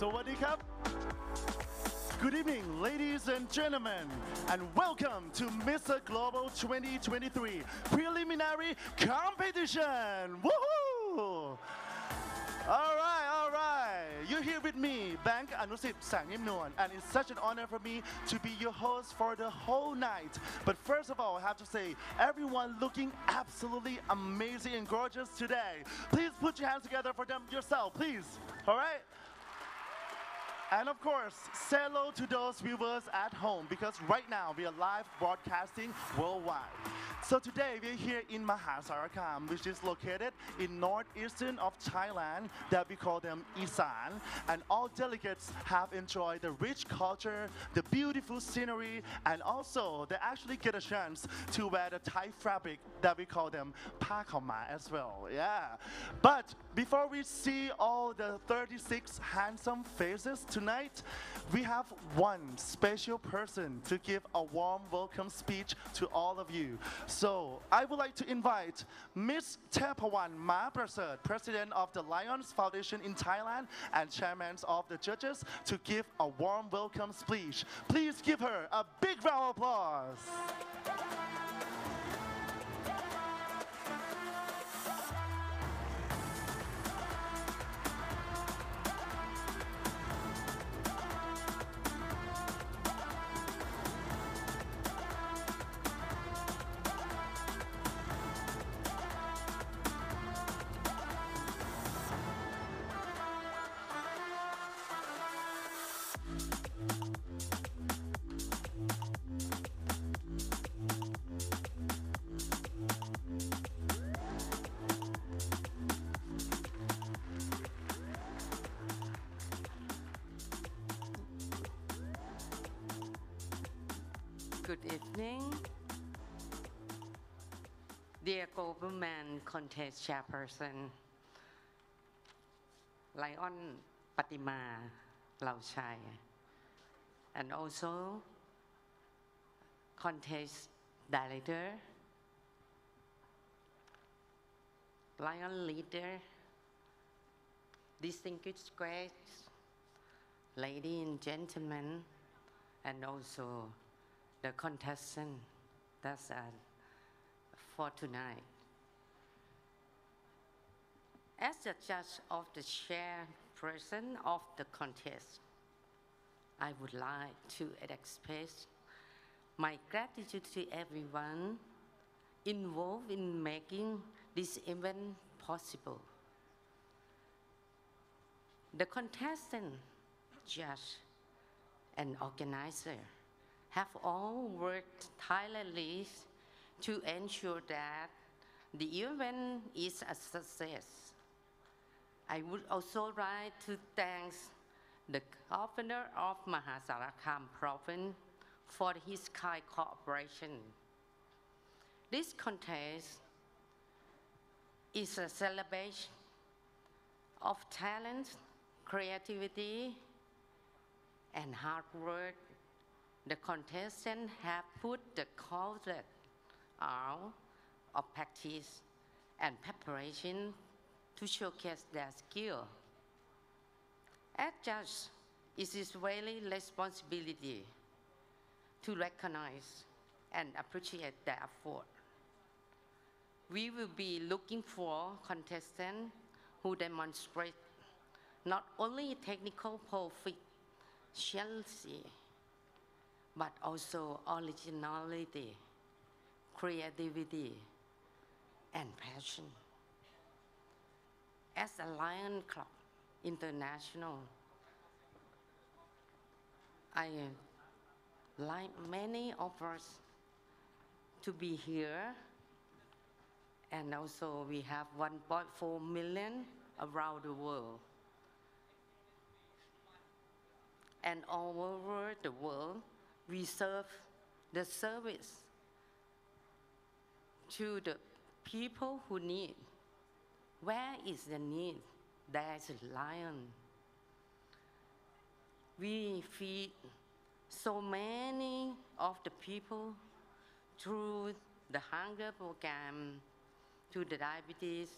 สวัสดีครับ Good evening, ladies and gentlemen, and welcome to Mr. Global 2023 preliminary competition. Woohoo! All right, all right. You're here with me, Bank Anusit Sangim Nuan, and it's such an honor for me to be your host for the whole night. But first of all, I have to say, everyone looking absolutely amazing and gorgeous today. Please put your hands together for them yourself, please. All right? And of course, say hello to those viewers at home because right now we are live broadcasting worldwide. So today we're here in Mahasarakham, which is located in northeastern of Thailand that we call them Isan. And all delegates have enjoyed the rich culture, the beautiful scenery, and also they actually get a chance to wear the Thai fabric that we call them Pakama as well. Yeah. But before we see all the 36 handsome faces tonight, we have one special person to give a warm welcome speech to all of you. I would like to invite Miss Tepawan Ma Prasad, President of the Lions Foundation in Thailand and Chairman of the judges, to give a warm welcome speech. Please give her a big round of applause. Contest Chairperson. Lion Patima Lauchai and also Contest Director Lion Leader Distinguished guests Ladies and gentlemen and also the contestant. That's uh, for tonight. As the judge of the chairperson of the contest, I would like to express my gratitude to everyone involved in making this event possible. The contestant, judge, and organizer have all worked tirelessly to ensure that the event is a success. I would also like to thank the governor of Mahasarakham province for his kind cooperation. This contest is a celebration of talent, creativity, and hard work the contestants have put the countless hours of practice and preparation to showcase their skill. As judge, it is really responsibility to recognize and appreciate their effort. We will be looking for contestants who demonstrate not only technical proficiency, but also originality, creativity, and passion. As a Lion Club International, I like many of us to be here, and also we have 1.4 million around the world. And all over the world, we serve the service to the people who need. Where is the need? There's a lion. We feed so many of the people through the hunger program, to the diabetes,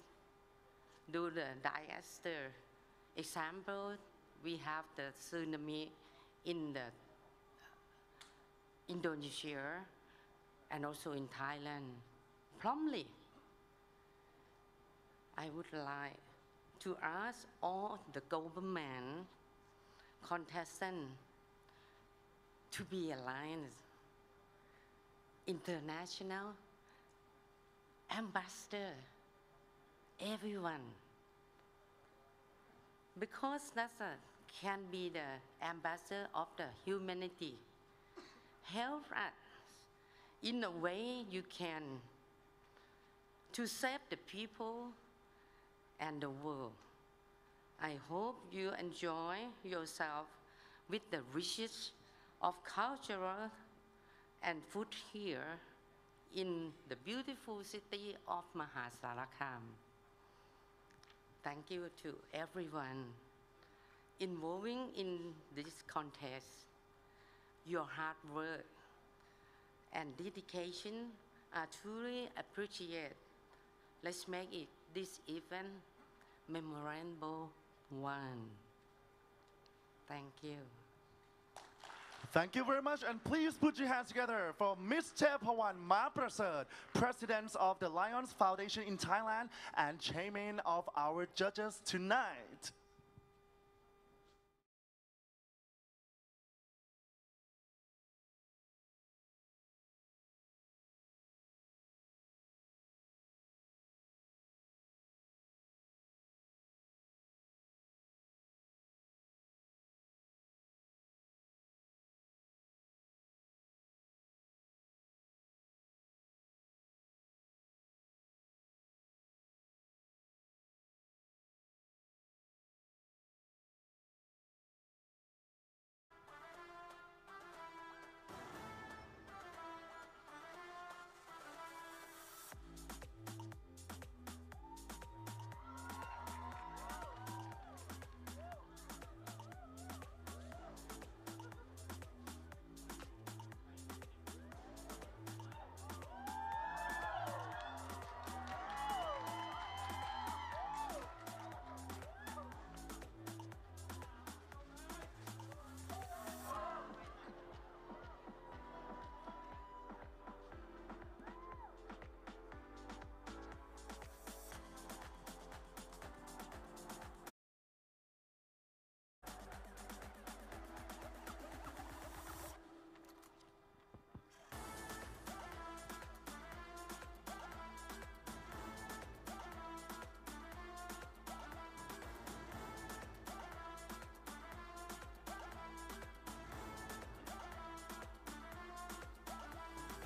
to the diaster. Example, we have the tsunami in the Indonesia and also in Thailand promptly. I would like to ask all the government contestants to be aligned, international ambassador, everyone. Because NASA can be the ambassador of the humanity. Help us in a way you can to save the people and the world. I hope you enjoy yourself with the riches of cultural and food here in the beautiful city of Mahasarakham. Thank you to everyone involving in this contest. Your hard work and dedication are truly appreciated. Let's make it this event memorable one. Thank you. Thank you very much, and please put your hands together for Mr. Pawan Maprasad, President of the Lions Foundation in Thailand and Chairman of our judges tonight.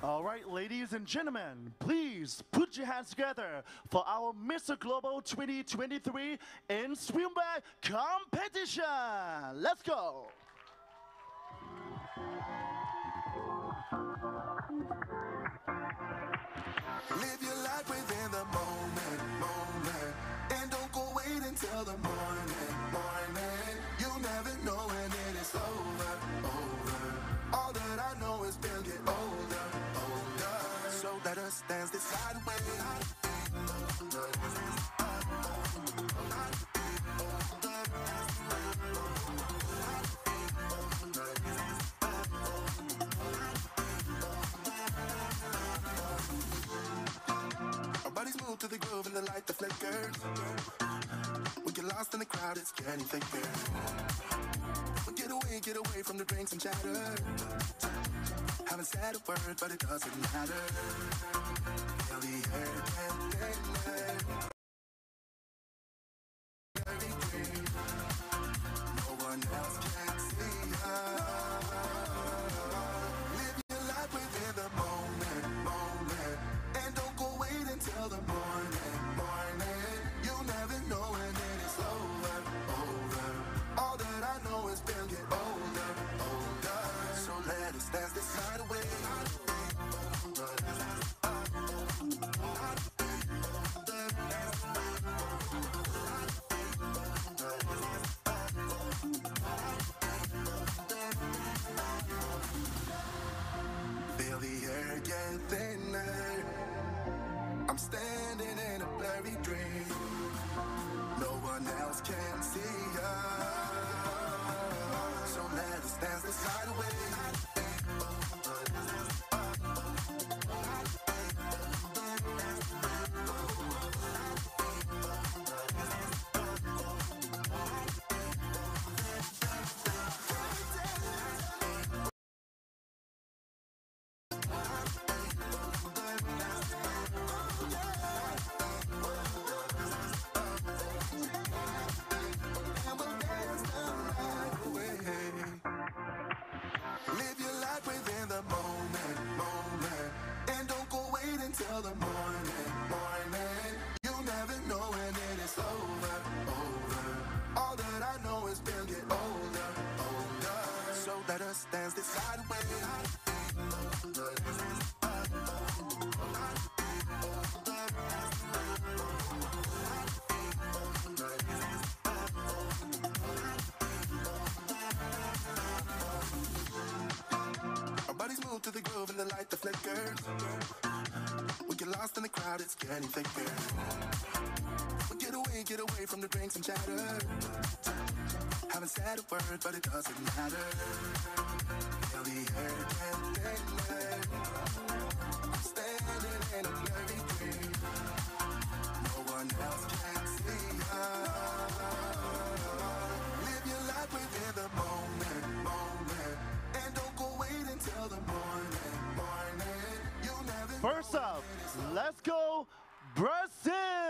All right, ladies and gentlemen, please put your hands together for our Mr. Global 2023 in swimwear competition. Let's go. To the groove and the light that flickers. We get lost in the crowd, it's getting thicker. We get away, get away from the drinks and chatter. Haven't said a word, but it doesn't matter. Feel the air get away from the drinks and chatter. Haven't said a word, but it doesn't matter. Standing in a blurry dream. No one else can see us. Live your life within the moment, moment. And don't go wait until the morning, morning. First up, let's go Brazil!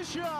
Indonesia.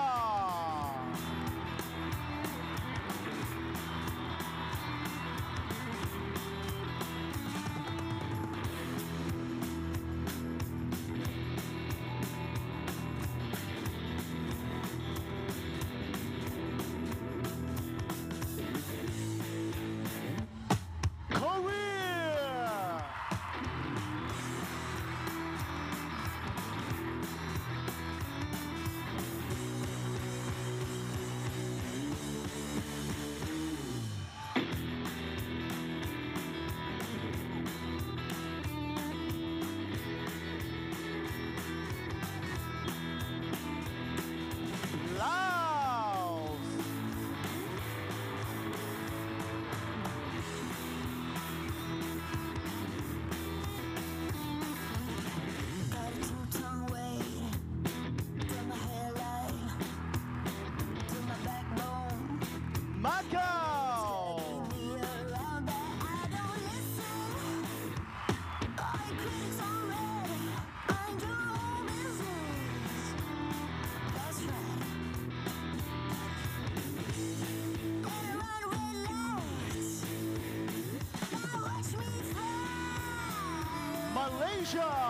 Malaysia.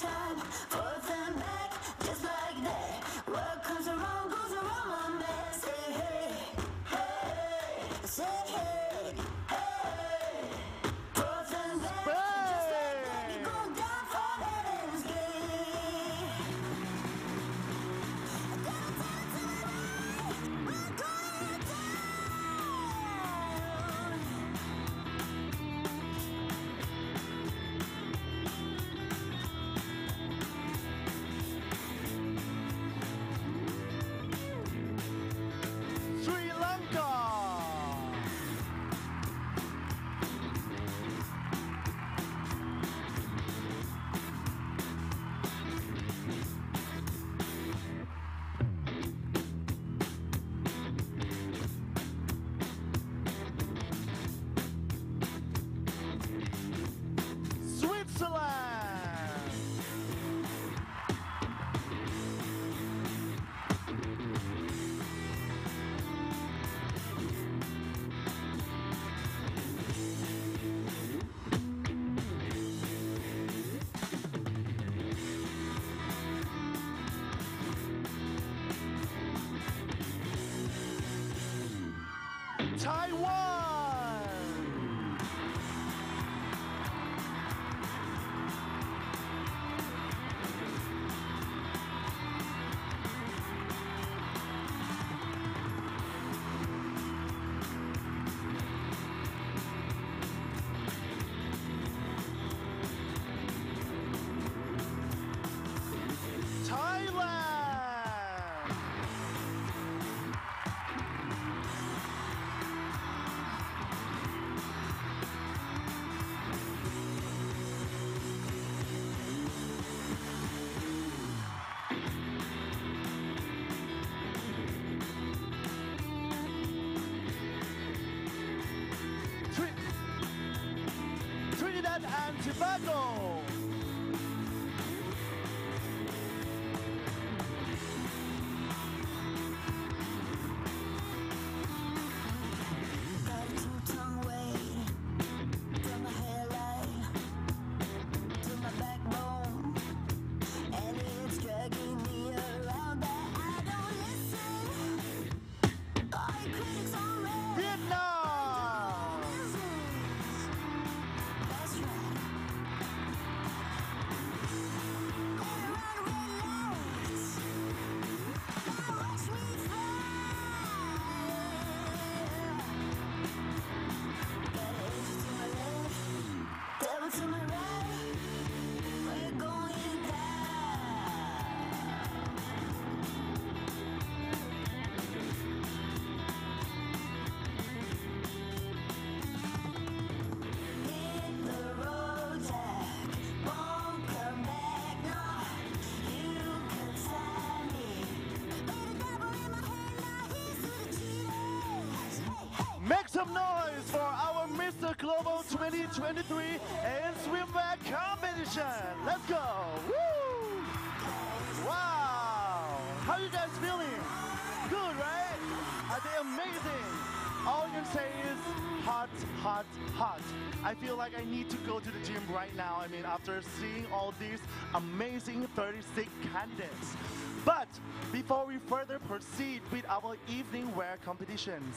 Time. 2023 and swim back competition. Let's go. Woo! Wow. How you guys feeling? Good, right? Are they amazing? All you can say is hot, hot, hot. I feel like I need to go to the gym right now. I mean, after seeing all these amazing 36 candidates. But before we further proceed with our evening wear competitions,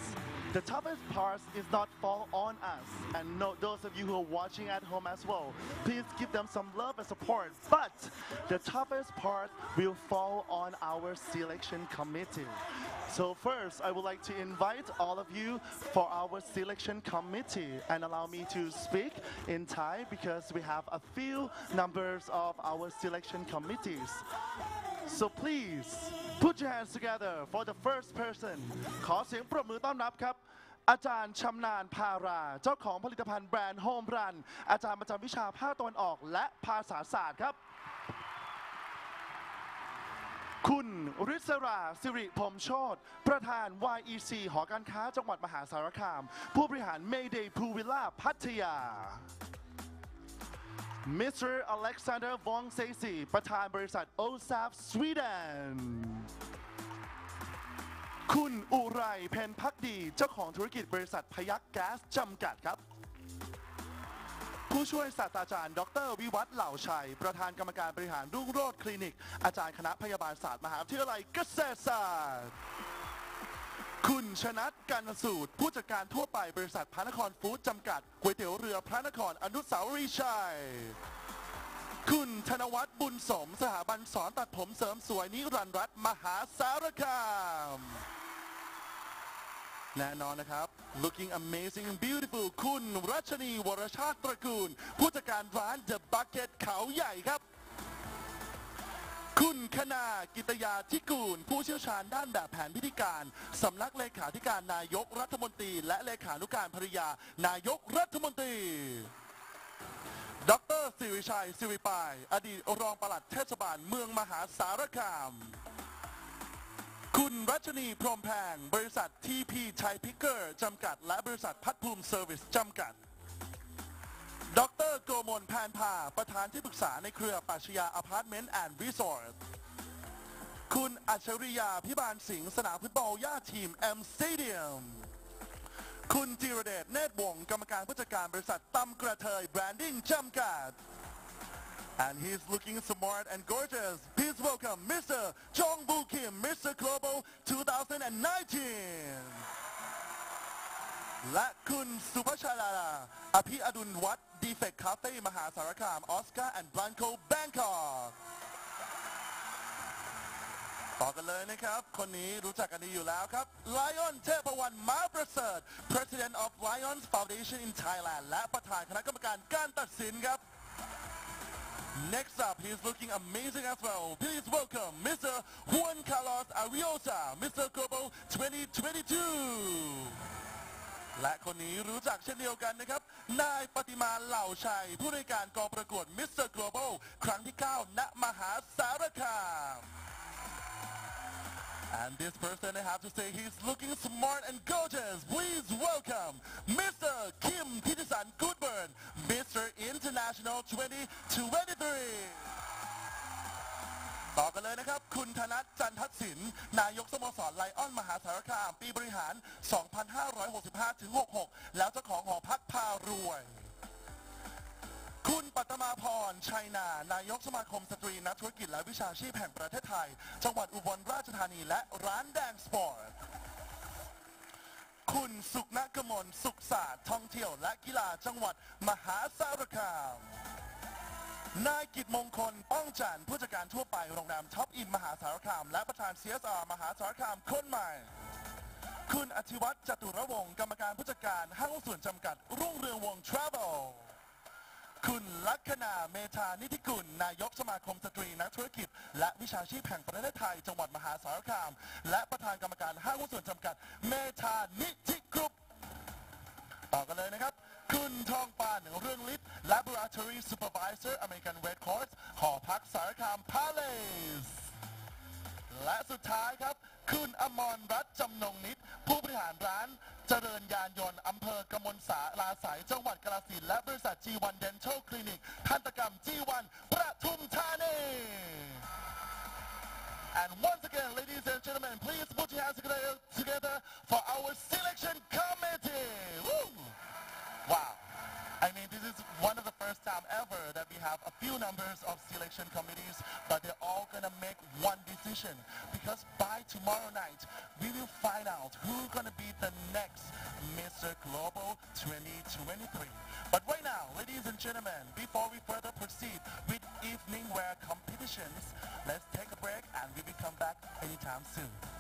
the toughest part is not fall on us. And no, those of you who are watching at home as well, please give them some love and support. But the toughest part will fall on our selection committee. So first, I would like to invite all of you for our selection committee and allow me to speak in Thai because we have a few numbers of our selection committees. So please put your hands together for the first person ขอเสียงปรบมือต้อนรับครับ อาจารย์ชำนาญพารา เจ้าของผลิตภัณฑ์แบรนด์โฮมรัน อาจารย์ประจำวิชาภาคตะวันออกและภาษาศาสตร์ครับ คุณริศราสิริพรหมโชตประธาน YEC หอการค้าจังหวัดมหาสารคาม ผู้บริหาร Mayday Pool Villa พัทยา Mr. Alexander Von s e s i ประธานบริษัท OSAF Sweden คุณอุไรเพนพักดี เจ้าของธุรกิจบริษัทพยักแก๊สจำกัดครับ ผู้ช่วยศาสตราจารย์ ดร วิวัฒน์เหล่าชัย ประธานกรรมการบริหารรุ่งโรจน์คลินิก อาจารย์คณะพยาบาลศาสตร์มหาวิทยาลัยเกษตรศาสตร์ คุณชนัทกันสูตร ผู้จัดการทั่วไปบริษัทพระนครฟู้ดจำกัดก๋วยเตี๋ยวเรือพระนครอนุสาวรีย์ชัย คุณธนวัฒน์บุญสม สถาบันสอนตัดผมเสริมสวยนิรันดร์รัตน์มหาสารคามแน่นอนนะครับ looking amazing and beautiful คุณรัชนีวรชาติตระกูล ผู้จัดการร้าน The Bucket เขาใหญ่ครับ คุณคณากิตยาทิกูล ผู้เชี่ยวชาญด้านแบบแผนพิธีการสำนักเลขาธิการนายกรัฐมนตรี และเลขานุการภริยา นายกรัฐมนตรี ดรสิริชัยสิริปาย อดีตรองปลัดเทศบาลเมืองมหาสารคาม คุณรัชนีพรมแพง บริษัท TP ชัยพิกเกอร์ จำกัด และบริษัทพัดภูมิเซอร์วิส จำกัด ดรโกมลแพนพา ประธานที่ปรึกษาในเครือปัชญาอพาร์ตเมนต์แอนด์รีสอร์ท คุณอัจฉริยาพิบาลสิงห์สนามฟุตบอลย่าทีม M Stadium คุณจิรเดชเนตรวงศ์กรรมการผู้จัดการบริษัทตำกระเทยแบรนดิ้งจำกัด And he's looking smart and gorgeous. Please welcome Mr. Jong Boo Kim, Mr. Global 2019. และคุณสุภชาลา อภิอดุลวัฒน์ ดีเฟกคาเฟ่มหาสารคามออสการ์แอนด์บลันโคแบงคอกต่อกันเลยนะครับ คนนี้รู้จักกันดีอยู่แล้วครับ Lion เทพวันมาประเสริฐ President of Lions Foundation in Thailand และประธานคณะกรรมการการตัดสินครับ Next up, he's looking amazing as well. Please welcome Mr. Juan Carlos Ariosa, Mr. Global 2022. และคนนี้รู้จักเช่นเดียวกันนะครับ นายปฏิมาเหล่าชัย ผู้ในการกองประกวด Mr. Global ครั้งที่ 9 ณ มหาสารคาม And this person, I have to say, he's looking smart and gorgeous. Please welcome Mr. Kim Pitisan Goodburn, Mr. International 2023. ต่อกันเลยนะครับ คุณธนัทจันทัศน์ศิลป์นายกสโมสรไลออนมหาสารคามปีบริหาร 2565-66 แล้วเจ้าของหอพักพารวย คุณปัตมาพร ชัยนา นายกสมาคมสตรีนักธุรกิจและวิชาชีพแห่งประเทศไทย จังหวัดอุบลราชธานีและร้านแดงสปอร์ต คุณสุกนกมล สุขศาสตร์ท่องเที่ยวและกีฬาจังหวัดมหาสารคาม นายกิตมงคล ป้องจันทร์ผู้จัดการทั่วไปโรงแรมท็อปอินมหาสารคาม และประธาน CSR มหาสารคามคนใหม่ คุณอธิวัตรจตุรวงศ์กรรมการผู้จัดการห้างหุ้นส่วนจำกัด รุ่งเรืองวงทราเวลคุณลัคนาเมธานิธิกุล นายกสมาคมสตรีนักธุรกิจ และวิชาชีพแห่งประเทศไทย จังหวัดมหาสารคาม และประธานกรรมการห้างหุ้นส่วนจำกัด เมธานิธิกรุ๊ปต่อกันเลยนะครับ คุณทองปานเรื่องฤทธิ์ Laboratory Supervisor American Red Cross หอพักสารคาม Palace และสุดท้ายครับ คุณอมรรัตน์จำนงนิด ผู้บริหารร้านเจริญยานยนต์อำเภอกมลสาลาสายจังหวัดกาฬสินและบริษัท G1 Dental Clinic ทันตกรรม G1 ประทุมธานี And once again, ladies and gentlemen, please put your hands together, together for our selection committee. Woo! Wow. I mean, this is one of the first time ever that we have a few numbers of selection committees, but they're all gonna make one decision because by tomorrow night, we will find out who's gonna be the next Mr. Global 2023. But right now, ladies and gentlemen, before we further proceed with evening wear competitions, let's take a break and we will come back anytime soon.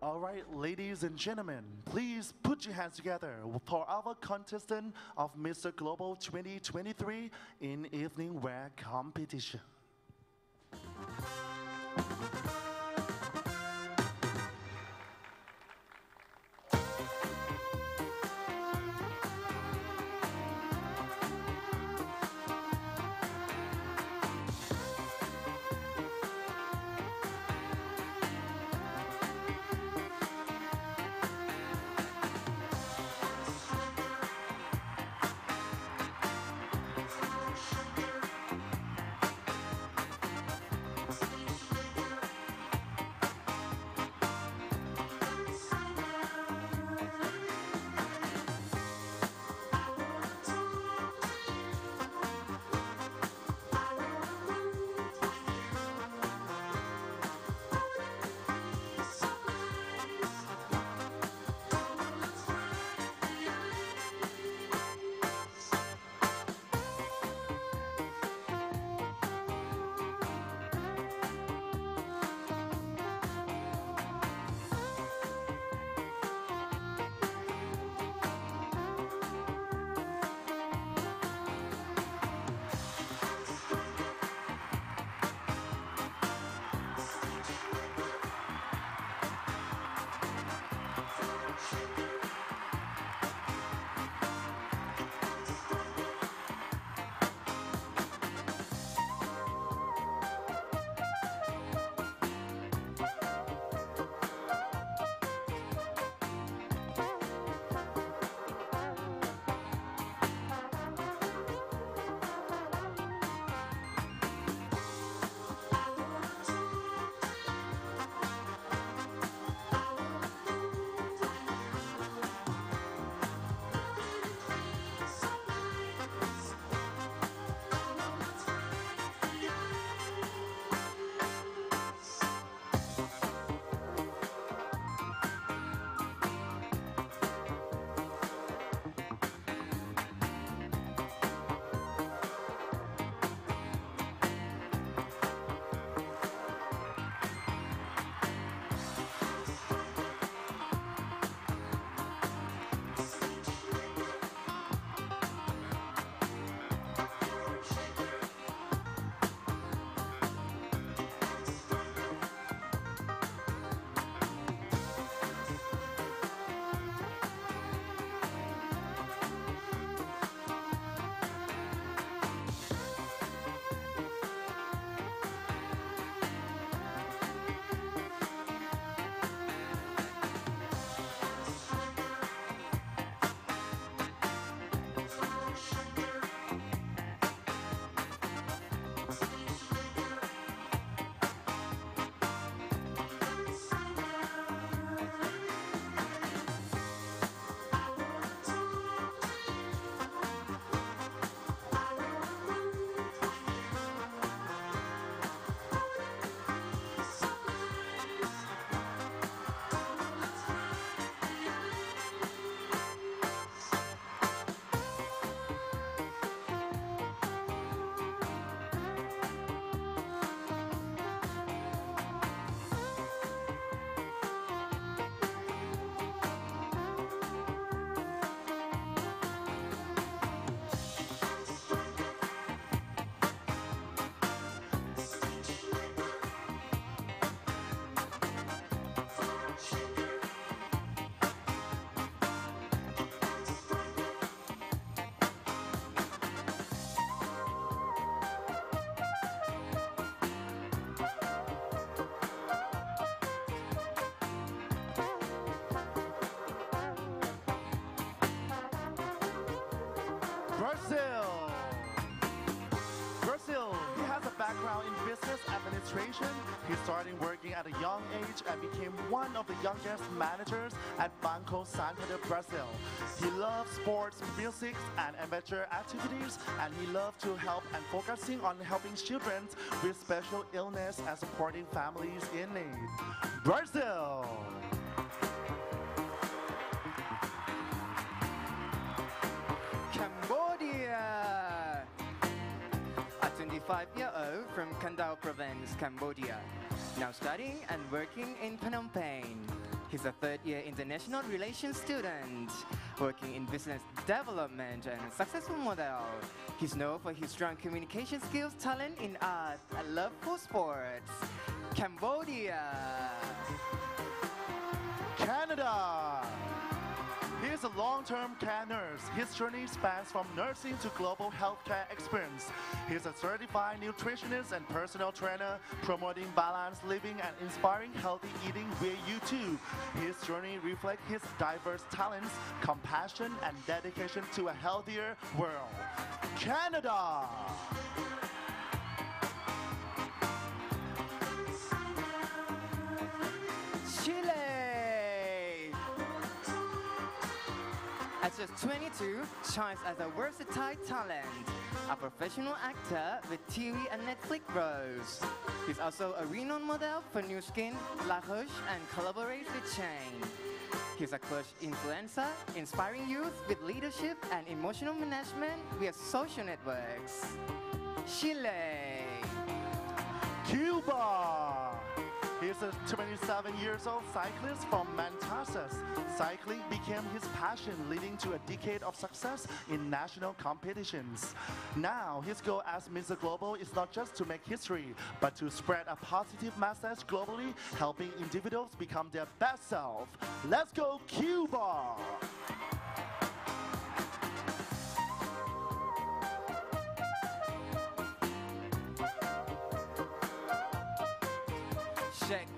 All right, ladies and gentlemen, please put your hands together for our contestant of Mr. Global 2023 in evening wear competition. Brazil. Brazil. He has a background in business administration. He started working at a young age and became one of the youngest managers at Banco Santander, Brazil. He loves sports, music, and adventure activities, and he loves to help and focusing on helping children with special illness and supporting families in need. Brazil. Cambodia, now studying and working in Phnom Penh. He's a third year international relations student working in business development and a successful model. He's known for his strong communication skills, talent in art, and love for sports. Cambodia. Canada. He is a long-term care nurse. His journey spans from nursing to global healthcare experience. He's a certified nutritionist and personal trainer, promoting balanced living and inspiring healthy eating via YouTube. His journey reflects his diverse talents, compassion, and dedication to a healthier world. Canada. At just 22, shines as a versatile talent, a professional actor with TV and Netflix roles. He's also a renowned model for Nu Skin, La Roche, and collaborates with Chain. He's a clutch influencer, inspiring youth with leadership and emotional management via social networks. Chile. Cuba. He's a 27 years old cyclist from Matanzas. Cycling became his passion, leading to a decade of success in national competitions. Now, his goal as Mr. Global is not just to make history, but to spread a positive message globally, helping individuals become their best self. Let's go, Cuba!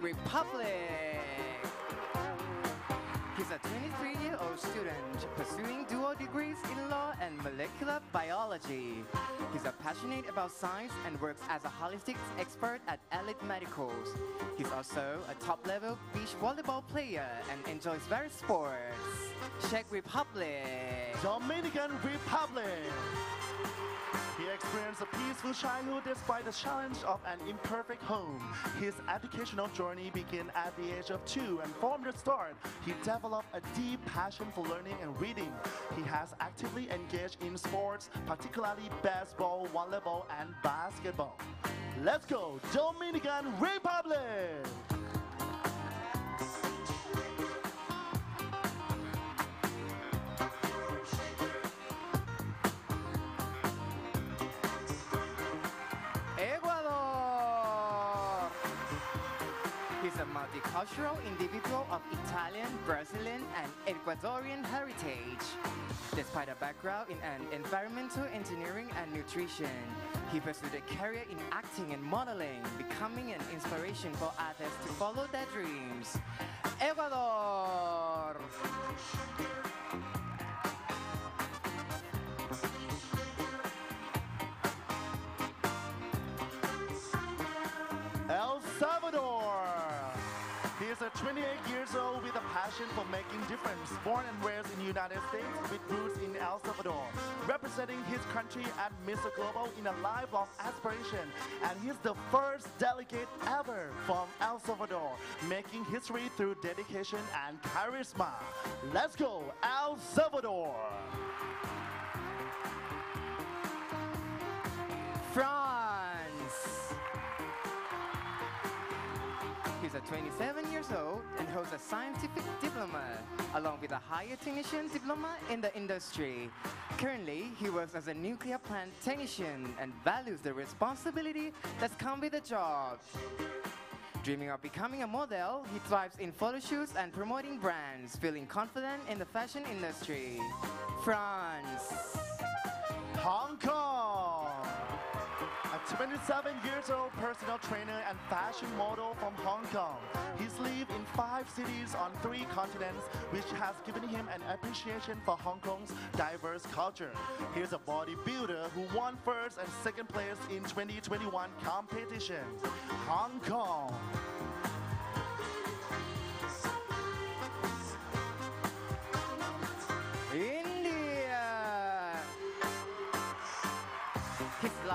Republic. He's a 23-year-old student pursuing dual degrees in law and molecular biology. He's a passionate about science and works as a holistic expert at Elite Medicals. He's also a top-level beach volleyball player and enjoys various sports. Czech Republic. Dominican Republic. He experienced a peaceful childhood despite the challenge of an imperfect home. His educational journey began at the age of two, and from the start, he developed a deep passion for learning and reading. He has actively engaged in sports, particularly baseball, volleyball, and basketball. Let's go, Dominican Republic! A multicultural individual of Italian, Brazilian, and Ecuadorian heritage. Despite a background in an environmental engineering and nutrition, he pursued a career in acting and modeling, becoming an inspiration for others to follow their dreams. Ecuador. El Salvador. He 28 years old with a passion for making difference. Born and raised in the United States with roots in El Salvador, representing his country at Mr. Global in a lifelong aspiration. And he's the first delegate ever from El Salvador, making history through dedication and charisma. Let's go, El Salvador. France. He's a 27 years old and holds a scientific diploma along with a higher technician diploma in the industry. Currently, he works as a nuclear plant technician and values the responsibility that's come with the job. Dreaming of becoming a model, he thrives in photo shoots and promoting brands, feeling confident in the fashion industry. France. Hong Kong. A 27 years old personal trainer and fashion model from Hong Kong. He's lived in five cities on three continents, which has given him an appreciation for Hong Kong's diverse culture. He's a bodybuilder who won first and second place in 2021 competition. Hong Kong. India.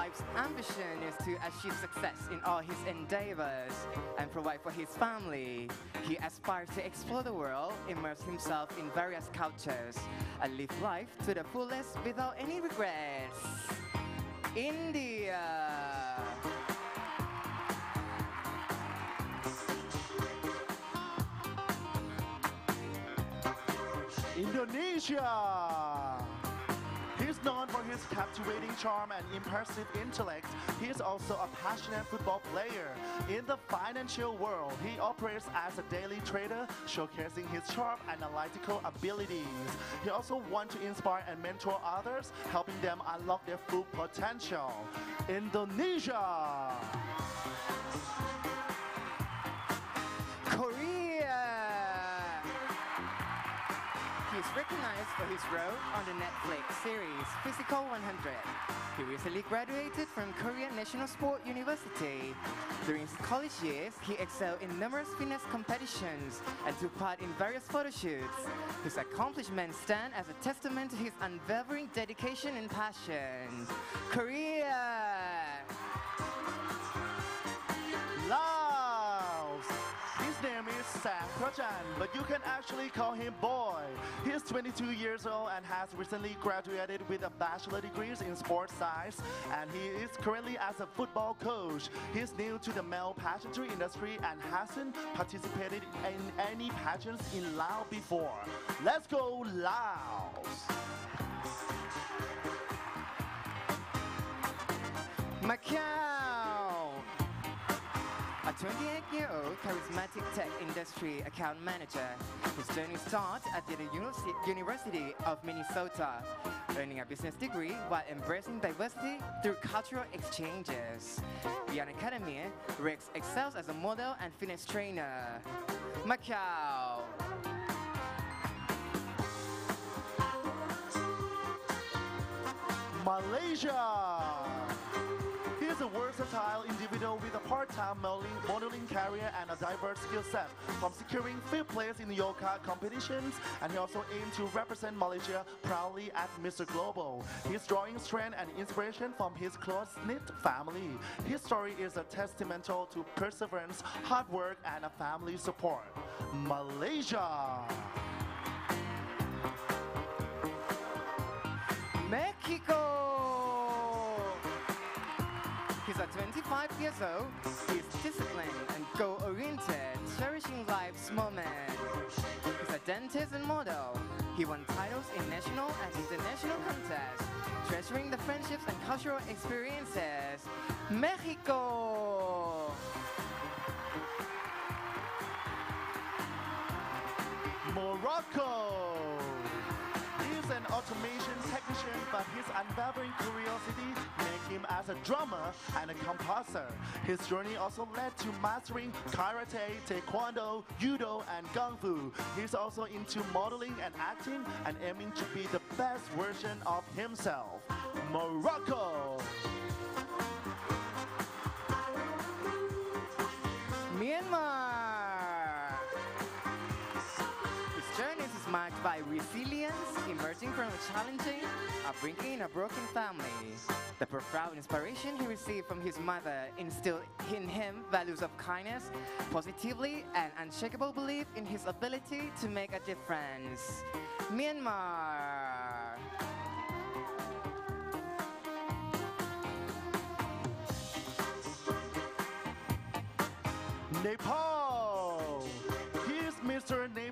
Life's ambition is to achieve success in all his endeavors and provide for his family. He aspires to explore the world, immerse himself in various cultures, and live life to the fullest without any regrets. India. Indonesia. Known for his captivating charm and impressive intellect. He is also a passionate football player. In the financial world, he operates as a daily trader, showcasing his sharp analytical abilities. He also wants to inspire and mentor others, helping them unlock their full potential. Indonesia. Recognized for his role on the Netflix series Physical 100. He recently graduated from Korean National Sport University. During his college years, he excelled in numerous fitness competitions and took part in various photo shoots. His accomplishments stand as a testament to his unwavering dedication and passion. Korea! Is Sam Prajan, but you can actually call him Boy. He is 22 years old and has recently graduated with a bachelor degree in sports science, and he is currently as a football coach. He is new to the male pageantry industry and hasn't participated in any pageants in Laos before. Let's go Laos! Macau! A 28-year-old charismatic tech industry account manager. His journey starts at the Universi- University of Minnesota, earning a business degree while embracing diversity through cultural exchanges. Beyond academia, Rex excels as a model and fitness trainer. Macau! Malaysia. Is a versatile individual with a part-time modeling, modeling career and a diverse skill set, from securing fifth place in yoga competitions, and he also aims to represent Malaysia proudly at Mr. Global. He's drawing strength and inspiration from his close-knit family. His story is a testamental to perseverance, hard work, and a family support. Malaysia. Mexico! He's a 25 years old. He's disciplined and goal-oriented, cherishing life's moment. He's a dentist and model. He won titles in national and international contests, treasuring the friendships and cultural experiences. Mexico! Morocco. He's an automation technician, but his unwavering curiosity him as a drummer and a composer. His journey also led to mastering karate, taekwondo, judo, and kung fu. He's also into modeling and acting and aiming to be the best version of himself. Morocco. Myanmar. Marked by resilience, emerging from a challenging upbringing in a broken family. The profound inspiration he received from his mother instilled in him values of kindness, positively, and unshakable belief in his ability to make a difference. Myanmar. Nepal. He is Mr. Nepal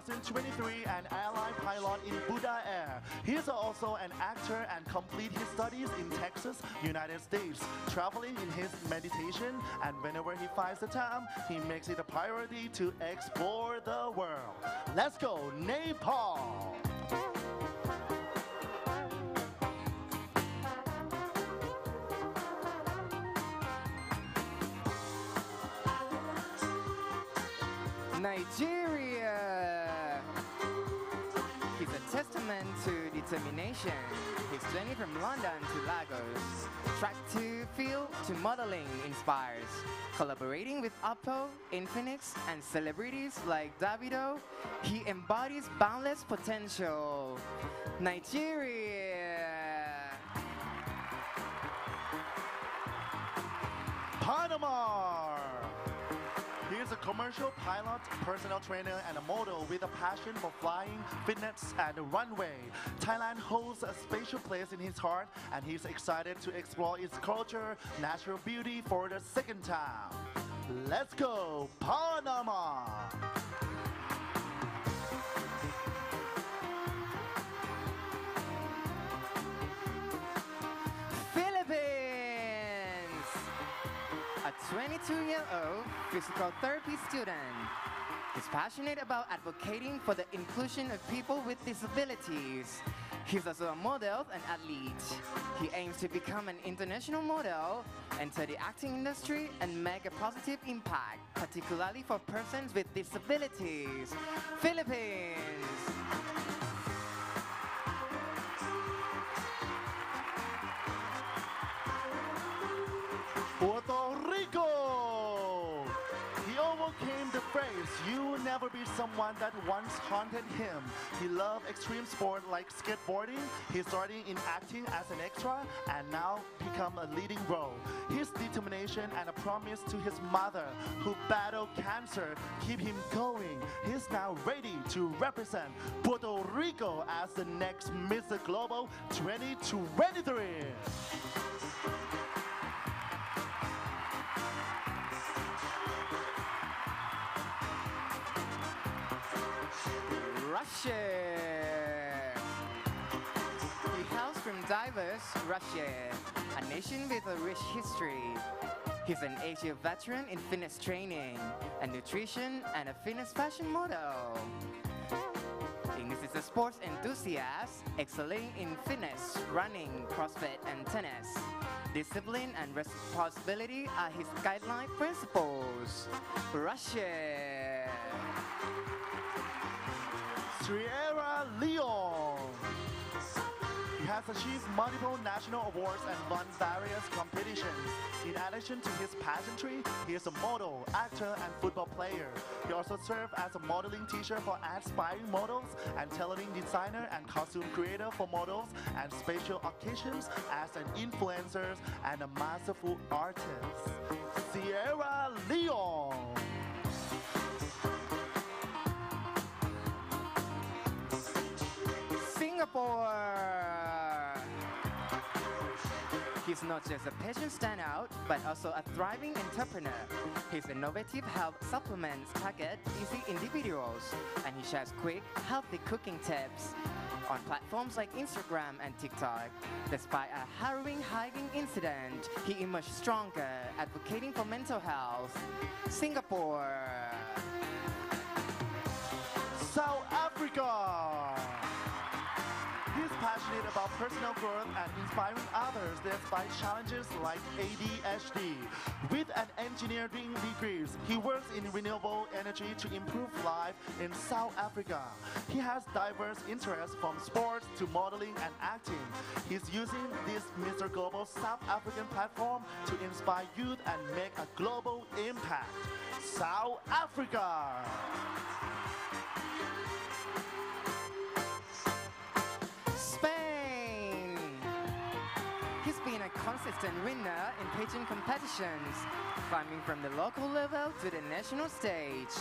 2023 and airline pilot in Buddha Air. He is also an actor and complete his studies in Texas, United States, traveling in his meditation and whenever he finds the time, he makes it a priority to explore the world. Let's go, Nepal! Nigeria. He's a testament to determination. His journey from London to Lagos, track to field to modeling inspires. Collaborating with Oppo, Infinix, and celebrities like Davido, he embodies boundless potential. Nigeria. Panama. A commercial pilot, personal trainer, and a model with a passion for flying, fitness, and runway. Thailand holds a special place in his heart, and he's excited to explore its culture, natural beauty for the second time. Let's go, Panama! 22-year-old physical therapy student. He's passionate about advocating for the inclusion of people with disabilities. He's also a model and athlete. He aims to become an international model, enter the acting industry, and make a positive impact, particularly for persons with disabilities. Philippines! The phrase, you will never be someone that once haunted him. He loved extreme sport like skateboarding. He started in acting as an extra and now become a leading role. His determination and a promise to his mother who battled cancer keep him going. He's now ready to represent Puerto Rico as the next Mr. Global 2023. Russia. He hails from diverse Russia, a nation with a rich history. He's an Asia veteran in fitness training and nutrition and a fitness fashion model. English is a sports enthusiast, excelling in fitness, running, CrossFit, and tennis. Discipline and responsibility are his guideline principles. Russia. Has achieved multiple national awards and won various competitions. In addition to his pageantry, he is a model, actor, and football player. He also served as a modeling teacher for aspiring models and tailoring designer and costume creator for models and special occasions as an influencer and a masterful artist. Sierra Leone. Singapore. He's not just a patient standout, but also a thriving entrepreneur. His innovative health supplements target busy individuals, and he shares quick, healthy cooking tips on platforms like Instagram and TikTok. Despite a harrowing hiking incident, he emerged stronger, advocating for mental health. Singapore. South Africa. Passionate about personal growth and inspiring others despite challenges like ADHD. With an engineering degree, he works in renewable energy to improve life in South Africa. He has diverse interests from sports to modeling and acting. He's using this Mr. Global South African platform to inspire youth and make a global impact. South Africa. Consistent winner in pageant competitions, climbing from the local level to the national stage.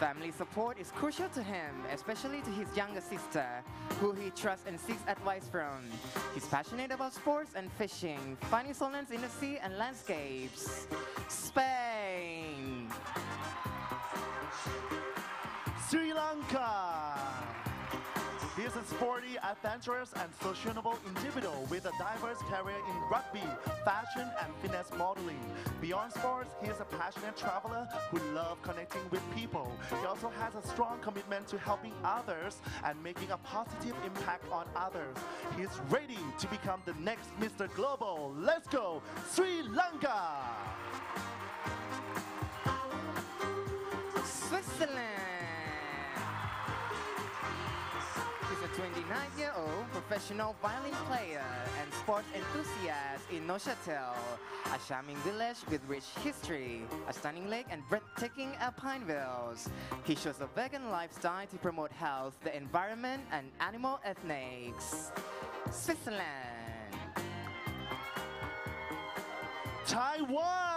Family support is crucial to him, especially to his younger sister, who he trusts and seeks advice from. He's passionate about sports and fishing, finding solace in the sea and landscapes. Spain. Sri Lanka. He is a sporty, adventurous, and sociable individual with a diverse career in rugby, fashion, and fitness modeling. Beyond sports, he is a passionate traveler who loves connecting with people. He also has a strong commitment to helping others and making a positive impact on others. He's ready to become the next Mr. Global. Let's go, Sri Lanka! Switzerland. A 29-year-old professional violin player and sports enthusiast in Neuchâtel, a charming village with rich history, a stunning lake, and breathtaking alpine views. He shows a vegan lifestyle to promote health, the environment, and animal ethics. Switzerland. Taiwan.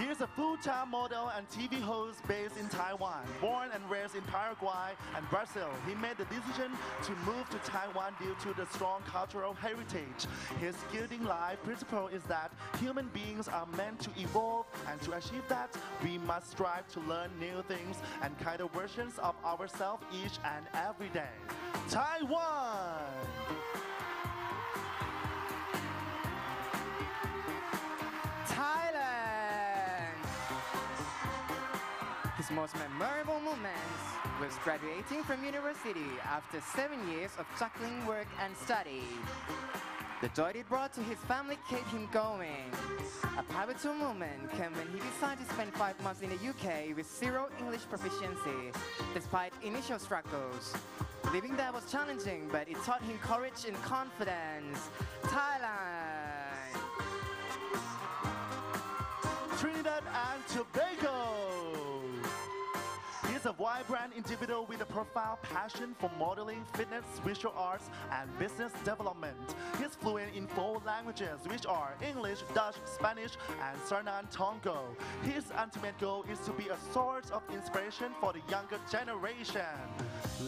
He is a full-time model and TV host based in Taiwan. Born and raised in Paraguay and Brazil, he made the decision to move to Taiwan due to the strong cultural heritage. His guiding life principle is that human beings are meant to evolve, and to achieve that, we must strive to learn new things and kinder versions of ourselves each and every day. Taiwan! Most memorable moments was graduating from university after seven years of juggling work and study. The joy it brought to his family kept him going. A pivotal moment came when he decided to spend five months in the UK with zero English proficiency, despite initial struggles. Living there was challenging, but it taught him courage and confidence. Thailand! Trinidad and Tobago. He's a vibrant individual with a profound passion for modeling, fitness, visual arts, and business development. He's fluent in four languages, which are English, Dutch, Spanish, and Sranan Tongo. His ultimate goal is to be a source of inspiration for the younger generation.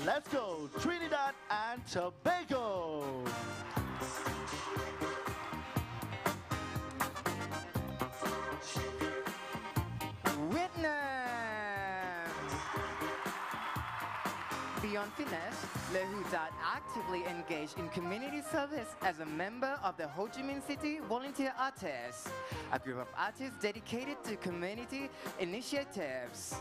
Let's go, Trinidad and Tobago. Beyond fitness, Le Hu Dat actively engaged in community service as a member of the Ho Chi Minh City Volunteer Artists, a group of artists dedicated to community initiatives.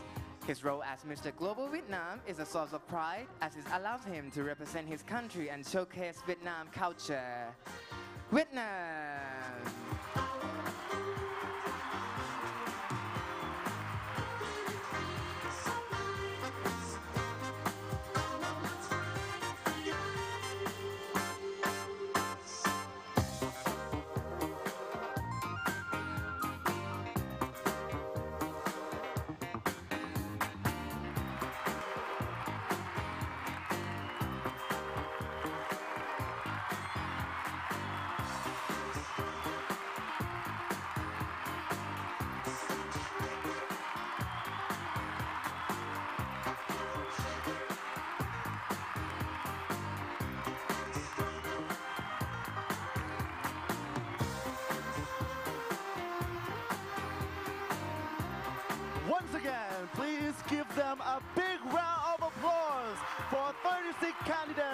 His role as Mr. Global Vietnam is a source of pride as it allows him to represent his country and showcase Vietnam culture. Vietnam!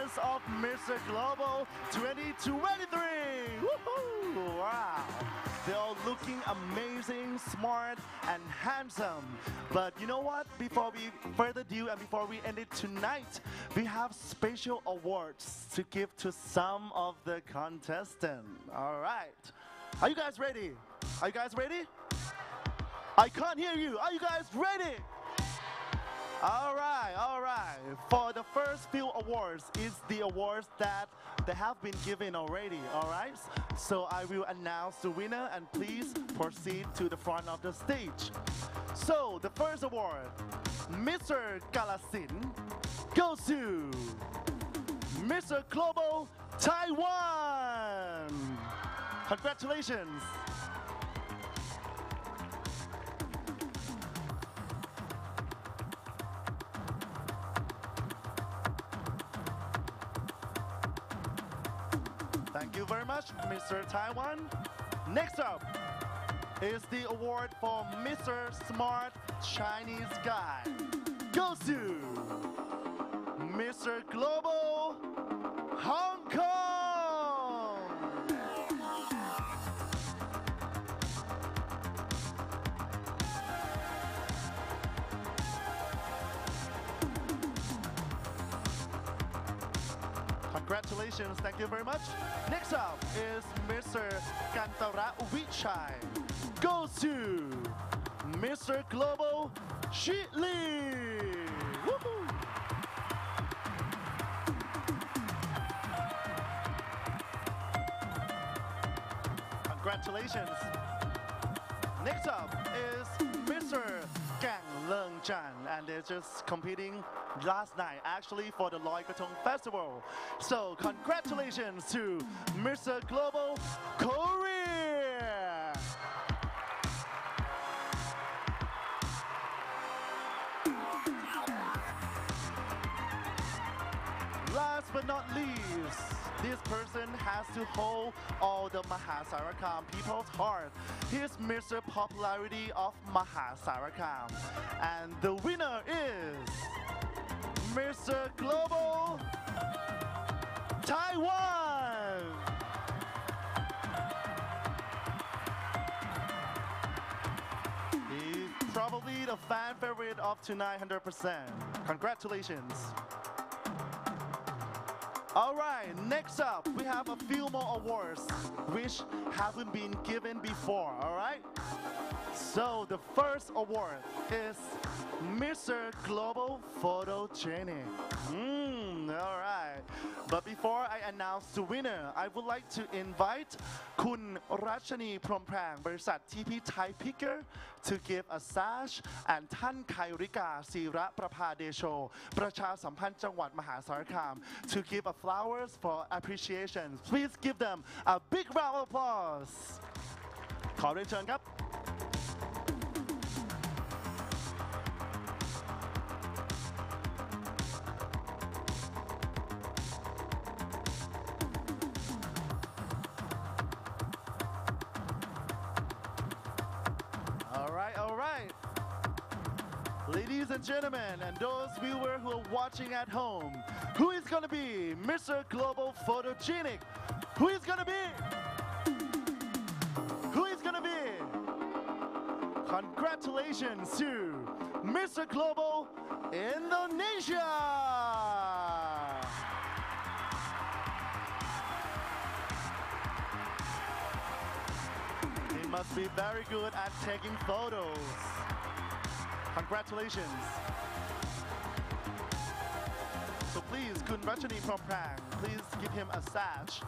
Candidates of Mr. Global 2023. Woohoo! Wow. They're all looking amazing, smart, and handsome. But you know what? Before we further ado and before we end it tonight, we have special awards to give to some of the contestants. All right. Are you guys ready? Are you guys ready? I can't hear you. Are you guys ready? All right, all right. For the first few awards is the awards that they have been given already, all right? So I will announce the winner and please proceed to the front of the stage. So the first award, Mr. Kalasin, goes to Mr. Global Taiwan. Congratulations. Very much, Mr. Taiwan. Next up is the award for Mr. Smart Chinese Guy. Goes to Mr. Global thank you very much. Next up is Mr. Kantara Vichai. Goes to Mr. Global Shi Li. Woohoo! Congratulations. Next up is and they're just competing last night, actually, for the Loy Krathong Festival. So, congratulations to Mr. Global Korea. Last but not least, this person has to hold all the Mahasarakham people's heart. He's Mr. Popularity of Mahasarakham. And the winner is Mr. Global Taiwan. He's probably Probably the fan favorite of tonight, 100%. Congratulations. All right, next up, we have a few more awards which haven't been given before, all right? So the first award is Mr. Global Photogenic. Mm, all right. But before I announce the winner, I would like to invite คุณรัชนีพรหมแพรงบริษัท TP Thai Picker to give a sash and ท่านไคริกาศิระประภาเดโช ประชาสัมพันธ์จังหวัดมหาสารคาม to give a flowers for appreciation. Please give them a big round of applause. ขอเรียนเชิญครับ Ladies and gentlemen, and those viewers who are watching at home, who is going to be Mr. Global Photogenic? Who is going to be? Who is going to be? Congratulations to Mr. Global Indonesia! He must be very good at taking photos. Congratulations. So please, Kun Rachani from Prang, please give him a sash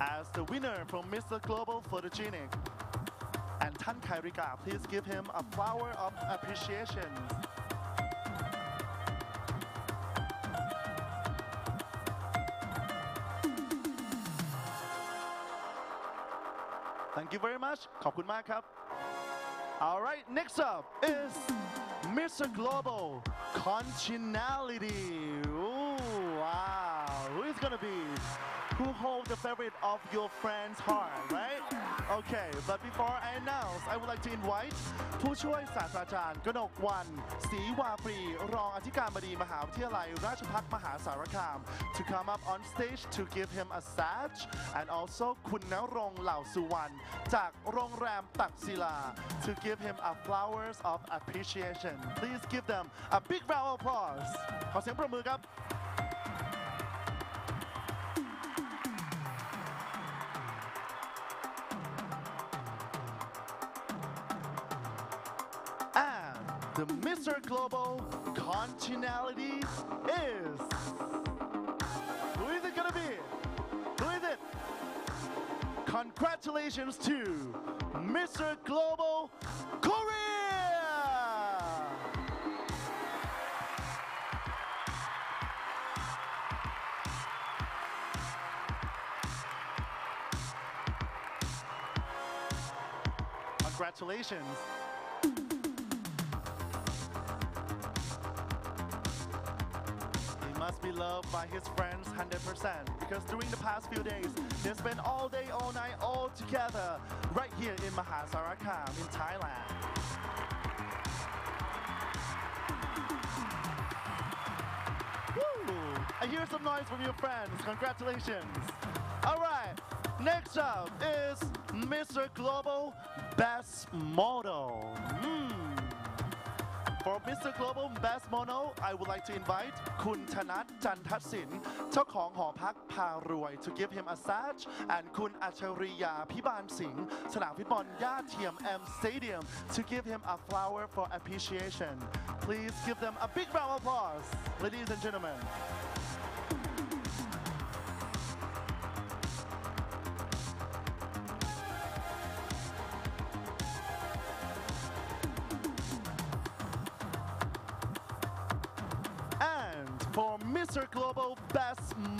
as the winner from Mr. Global Photogenic. And Tan Kairika, please give him a flower of appreciation. Thank you very much ขอบคุณมากครับ Alright next up is Mr. Global Congeniality gonna be who hold the favorite of your friend's heart right Okay but before I announce I would like to invite ผู้ช่วยศาสตราจารย์กนกวันศรีวาปรี รองอธิการบดีมหาวิทยาลัย ราชภัฏมหาสารคาม to come up on stage to give him a sash and also คุณณรงค์เหล่าสุวรรณจากโรงแรมตักศิลา to give him a flowers of appreciation please give them a big round of applause ขอเสียงประมือครับ Global Congeniality is. Who is it gonna be? Who is it? Congratulations to Mr. Global Korea! Congratulations. By his friends 100% because during the past few days, they spent all day, all night, all together right here in Mahasarakham in Thailand. I hear some noise from your friends. Congratulations. All right. Next up is Mr. Global Best Model. Hmm. For Mr. Global Best Model I would like to invite คุณธนัทจันทัศสินเจ้าของหอพักพารวย to give him a sash and คุณอัจฉริยาพิบาลสิงห์สนามฟุตบอลย่าเทียม M Stadium to give him a flower for appreciation Please give them a big round of applause ladies and gentlemen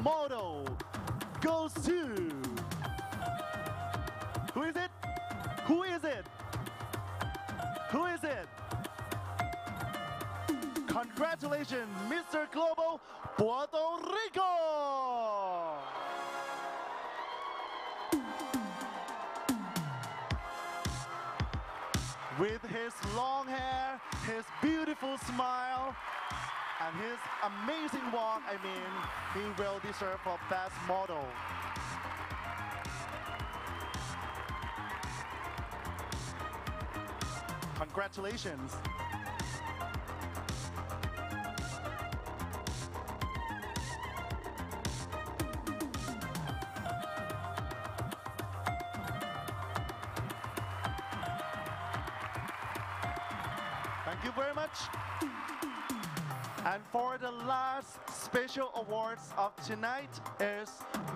Model goes to. Who is it? Who is it? Who is it? Congratulations, Mr. Global Puerto Rico! With his long hair, his beautiful smile, and his amazing walk, I mean, he will deserve for best model. Congratulations. special awards of tonight is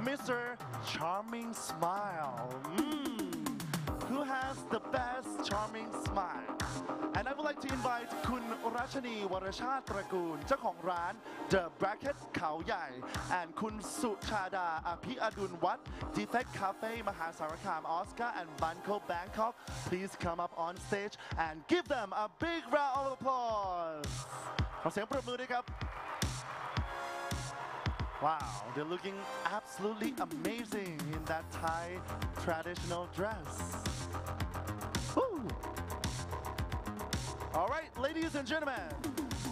Mr. Charming Smile. Mm. Who has the best charming smile? And I would like to invite คุณรัชนีวรชาติตระกูล เจ้าของร้าน The Bracket เขาใหญ่ and คุณสุชาดาอภิอดุลวัฒน์ Defect Cafe มหาสารคาม Oscar and Banco Bangkok please come up on stage and give them a big round of applause ขอเสียงปรบมือด้วยครับ Wow, they're looking absolutely amazing in that Thai traditional dress. Woo. All right, ladies and gentlemen,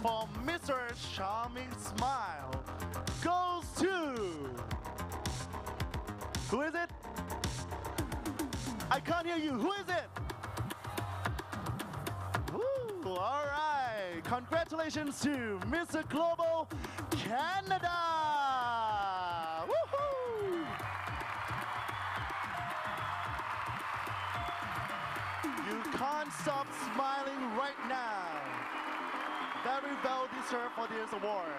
for Mr. Charming Smile goes to. Who is it? I can't hear you. Who is it? Woo, all right. Congratulations to Mr. Global Canada. Can't stop smiling right now. Very well deserved for this award.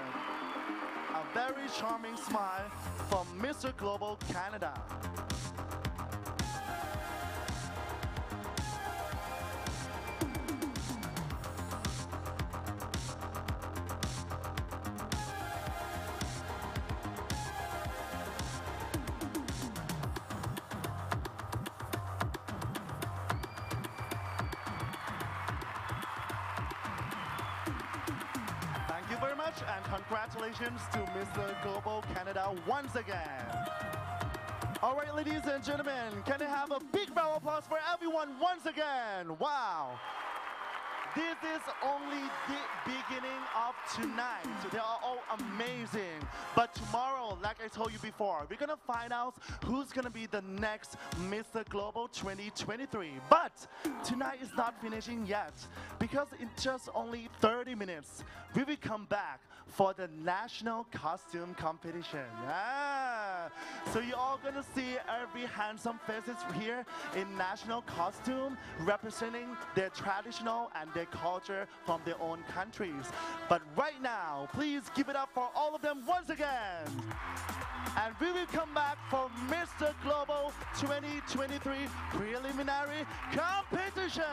A very charming smile from Mr. Global Canada. Once again. All right, ladies and gentlemen, can I have a big round of applause for everyone once again? Wow. This is only the beginning of tonight. They are all amazing. But tomorrow, like I told you before, we're gonna find out who's gonna be the next Mr. Global 2023. But tonight is not finishing yet because in just only 30 minutes, we will come back for the national costume competition. So you're all gonna see every handsome faces here in national costume representing their traditional and their culture from their own countries. But right now, please give it up for all of them once again. And we will come back for Mr. Global 2023 preliminary competition.